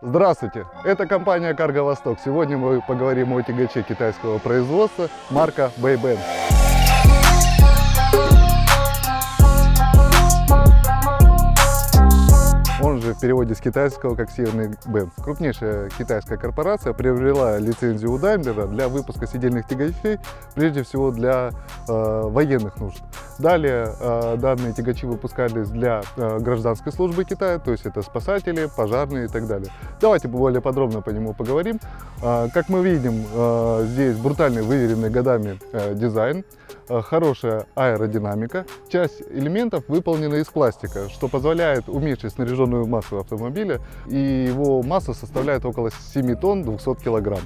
Здравствуйте, это компания Cargo Восток. Сегодня мы поговорим о тягаче китайского производства марка BEIBEN. Он же в переводе с китайского как Северный Бенц. Крупнейшая китайская корпорация приобрела лицензию у Даймлера для выпуска сидельных тягачей, прежде всего для э, военных нужд. Далее э, данные тягачи выпускались для э, гражданской службы Китая, то есть это спасатели, пожарные и так далее. Давайте более подробно по нему поговорим. Э, как мы видим, здесь брутальный выверенный годами дизайн, хорошая аэродинамика. Часть элементов выполнена из пластика, что позволяет уменьшить снаряженную массу автомобиля, и его масса составляет около 7 тонн 200 килограмм.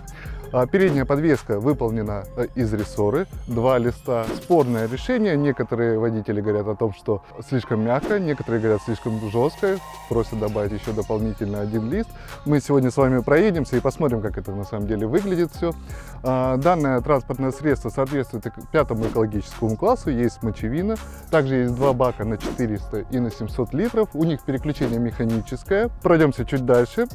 А передняя подвеска выполнена э, из рессоры, два листа. Спорное решение. Некоторые водители говорят о том, что слишком мягко, некоторые говорят слишком жестко, просят добавить еще дополнительно один лист. Мы сегодня с вами проедемся и посмотрим, как это на самом деле выглядит все. А, данное транспортное средство соответствует пятому экологическому классу, есть мочевина. Также есть два бака на 400 и на 700 литров. У них переключение механическое. Пройдемся чуть дальше.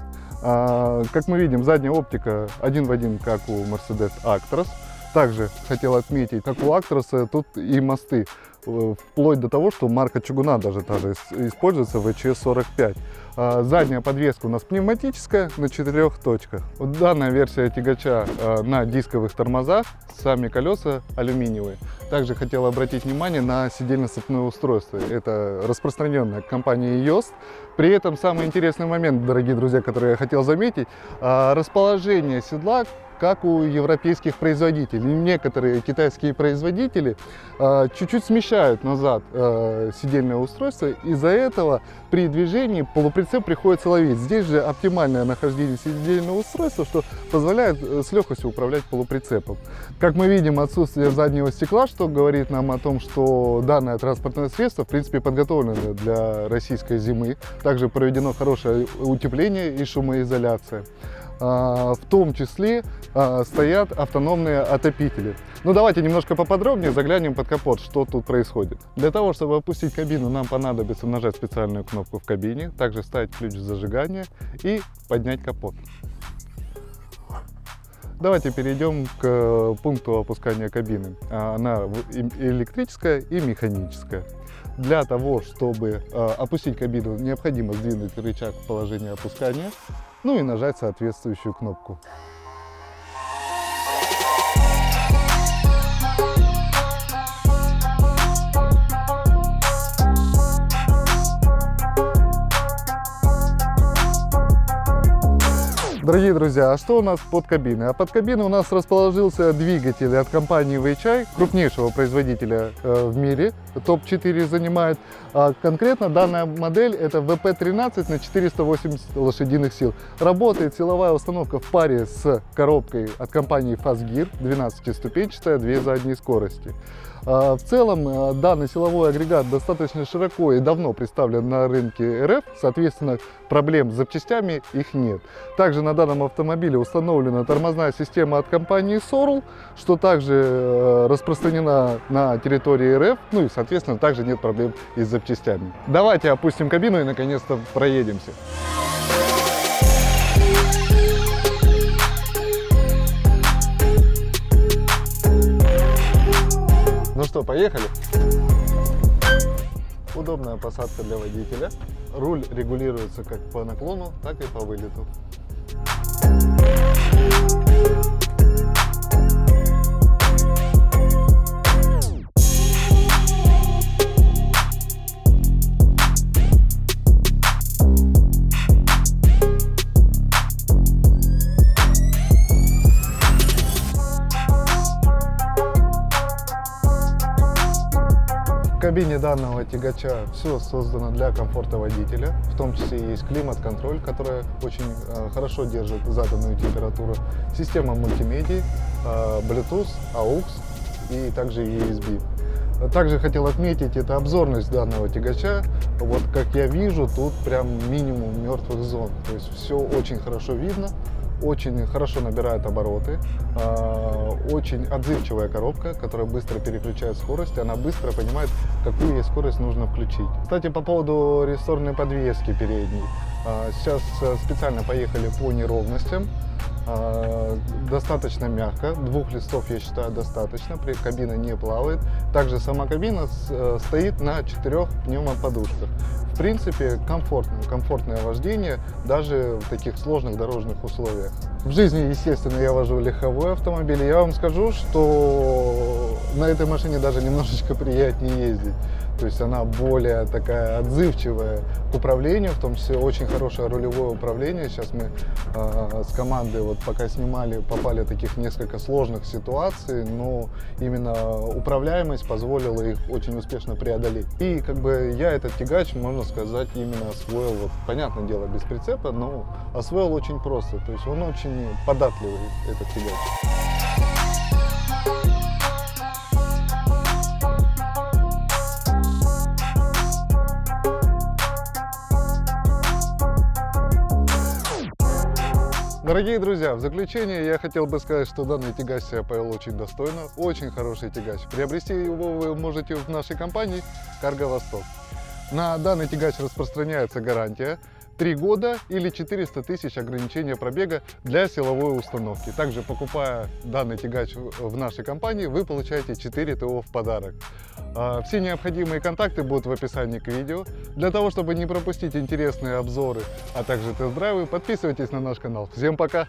А, как мы видим, задняя оптика один в один, как у Mercedes Actros. Также хотел отметить, как у Actros, тут и мосты, э, вплоть до того, что марка чугуна даже та же используется VCS-45. А, задняя подвеска у нас пневматическая на четырех точках. Данная версия тягача а, на дисковых тормозах, сами колеса алюминиевые. Также хотел обратить внимание на сидельно-сцепное устройство. Это распространенная компания Yost. При этом самый интересный момент, дорогие друзья, который я хотел заметить, а, расположение седла как у европейских производителей. Некоторые китайские производители а, чуть-чуть смещают назад э, сидельное устройство, из-за этого при движении полуприцеп приходится ловить. Здесь же оптимальное нахождение сидельного устройства, что позволяет э, с легкостью управлять полуприцепом. Как мы видим, отсутствие заднего стекла, что говорит нам о том, что данное транспортное средство в принципе подготовлено для российской зимы. Также проведено хорошее утепление и шумоизоляция. А, в том числе а, стоят автономные отопители. Ну давайте немножко поподробнее заглянем под капот, что тут происходит. Для того, чтобы опустить кабину, нам понадобится нажать специальную кнопку в кабине, также вставить ключ зажигания и поднять капот. Давайте перейдем к пункту опускания кабины. Она электрическая и механическая. Для того, чтобы опустить кабину, необходимо сдвинуть рычаг в положение опускания ну и нажать соответствующую кнопку. Дорогие друзья, а что у нас под кабиной? А под кабиной у нас расположился двигатель от компании Weichai, крупнейшего производителя э, в мире, топ-4 занимает. А конкретно данная модель это VP13 на 480 лошадиных сил. Работает силовая установка в паре с коробкой от компании Fastgear, 12-ступенчатая, две задние скорости. А, в целом а, данный силовой агрегат достаточно широко и давно представлен на рынке РФ, соответственно проблем с запчастями их нет. Также на данном автомобиле установлена тормозная система от компании Sorel, что также э, распространена на территории РФ, ну и также нет проблем и с запчастями. Давайте опустим кабину и наконец-то проедемся. Ну что, поехали? Удобная посадка для водителя. Руль регулируется как по наклону, так и по вылету. Кабине данного тягача все создано для комфорта водителя. В том числе есть климат-контроль, который очень э, хорошо держит заданную температуру. Система мультимедии, э, Bluetooth, AUX и также USB. Также хотел отметить, это обзорность данного тягача. Вот как я вижу, тут прям минимум мертвых зон. То есть все очень хорошо видно очень хорошо набирает обороты, а, очень отзывчивая коробка, которая быстро переключает скорость, она быстро понимает, какую ей скорость нужно включить. Кстати, по поводу рессорной подвески передней. А, Сейчас э, специально поехали по неровностям. А, Достаточно мягко, двух листов я считаю достаточно, при кабина не плавает. Также сама кабина э, стоит на четырех пневмоподушках. В принципе, комфортно, комфортное вождение даже в таких сложных дорожных условиях. В жизни, естественно, я вожу легковой автомобиль. Я вам скажу, что на этой машине даже немножечко приятнее ездить. То есть она более такая отзывчивая к управлению, в том числе очень хорошее рулевое управление. Сейчас мы э, с командой, вот пока снимали, попали таких несколько сложных ситуаций, но именно управляемость позволила их очень успешно преодолеть. И как бы я этот тягач, можно сказать, именно освоил, вот, понятное дело, без прицепа, но освоил очень просто. То есть он очень податливый, этот тягач. Дорогие друзья, в заключение я хотел бы сказать, что данный тягач себя повел очень достойно, очень хороший тягач. Приобрести его вы можете в нашей компании Карго Восток. На данный тягач распространяется гарантия 3 года или 400 тысяч ограничения пробега для силовой установки. Также покупая данный тягач в нашей компании, вы получаете 4 ТО в подарок. А, Все необходимые контакты будут в описании к видео. Для того, чтобы не пропустить интересные обзоры, а также тест-драйвы, подписывайтесь на наш канал. Всем пока!